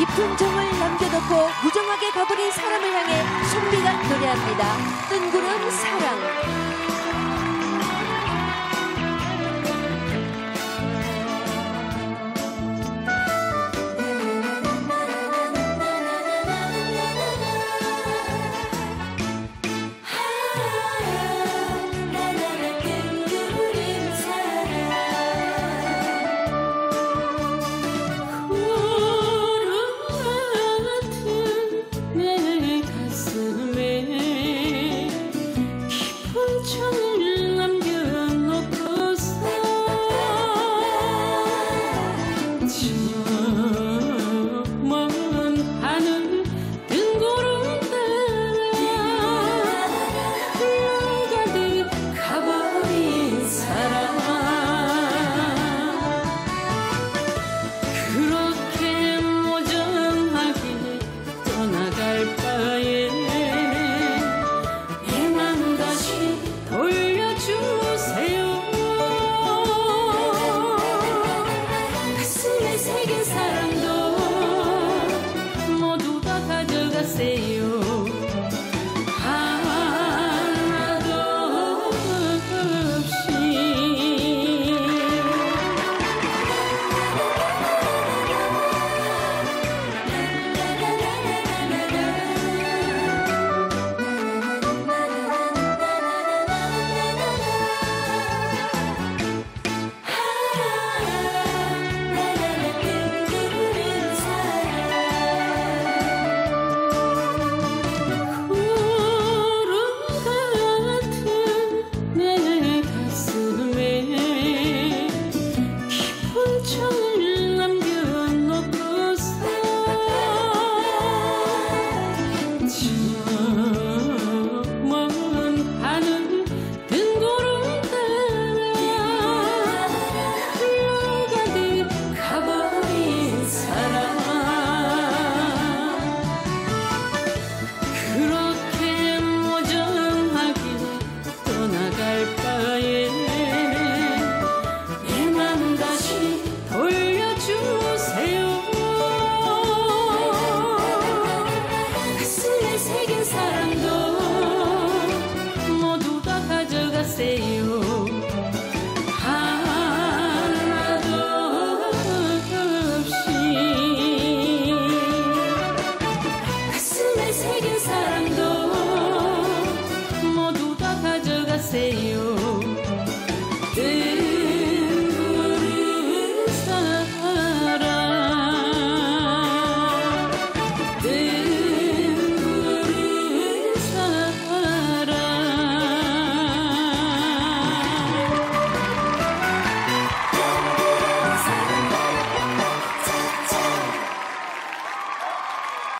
깊은 정을 남겨놓고 무정하게 가버린 사람을 향해 선비가 노래합니다. 뜬구름 사랑. much.